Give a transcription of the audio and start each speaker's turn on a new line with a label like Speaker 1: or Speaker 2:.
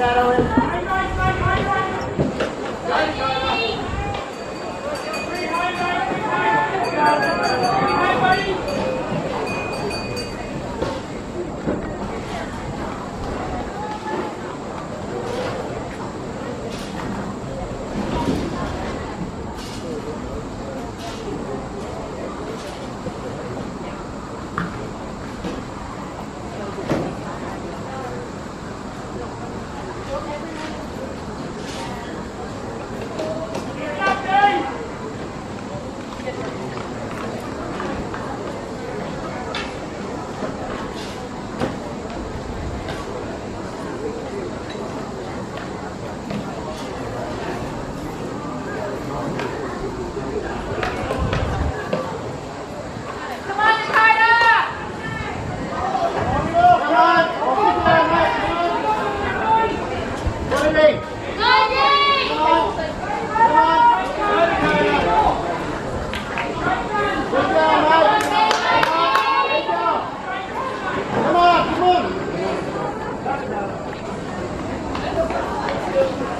Speaker 1: Shadowing.
Speaker 2: Thank you.